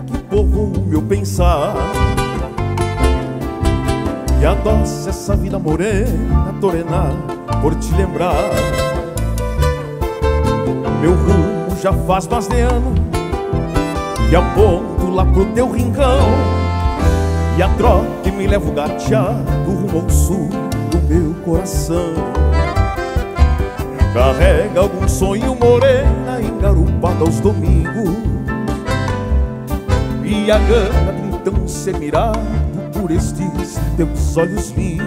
que povoa o meu pensar. E adoça essa vida morena, torenar por te lembrar. Meu rumo já faz mais de ano E aponto lá pro teu rincão. E a trote me leva o gateado rumo ao sul do meu coração. Carrega algum sonho morena engarupada aos domingos E a gana de então ser mirado por estes teus olhos lindos.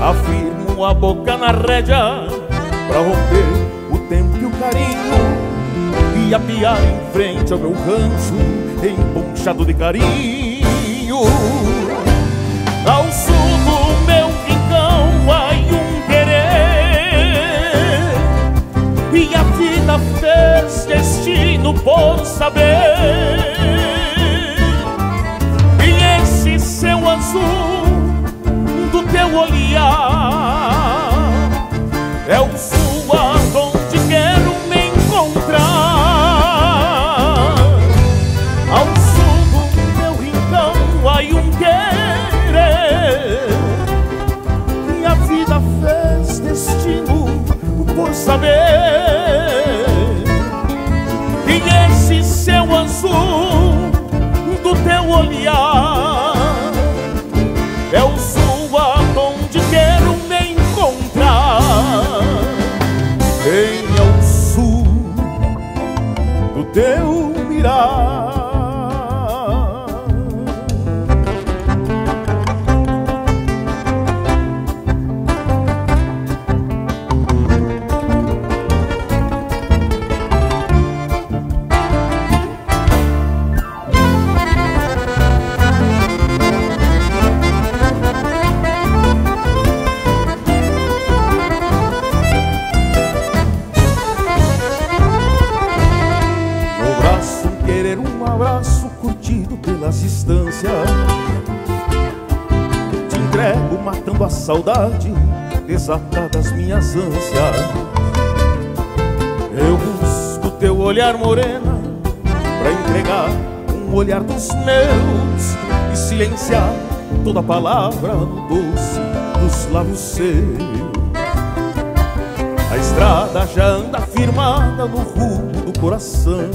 Afirmo a boca na rédea pra romper o tempo e o carinho E apiar em frente ao meu rancho emponchado de carinho. Ao sul do meu rincão ai um querer E a vida fez destino por saber saber. E esse céu azul do teu olhar pelas distâncias. Te entrego matando a saudade desatada as minhas ânsias. Eu busco teu olhar morena Pra entregar um olhar dos meus E silenciar toda palavra doce dos lábios seus. A estrada já anda firmada no rumo do coração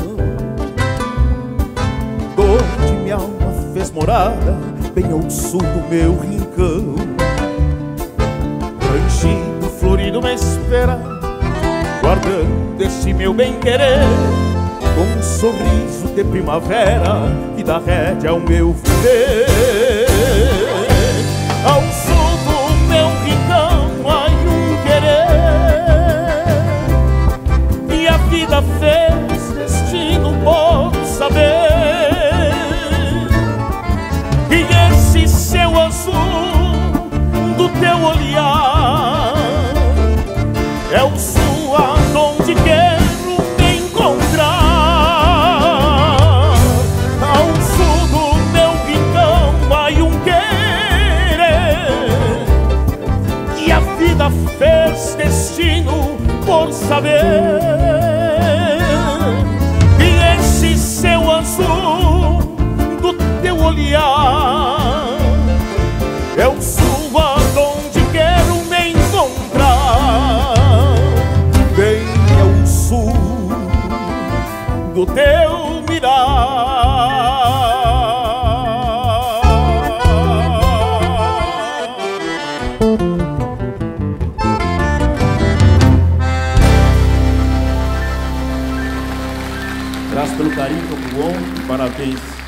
fez morada Bem ao sul do meu rincão. Ranchinho florido me espera Guardando este meu bem-querer. Com um sorriso de primavera Que dá rédea ao meu viver. Ao sul do meu rincão Ai um querer. E a vida fez É o sul aonde quero me encontrar. Ao sul do meu rincão ai um querer. E a vida fez destino por saber. E esse céu azul do teu olhar do teu mirar Graças pelo carinho, Campo Bom. Parabéns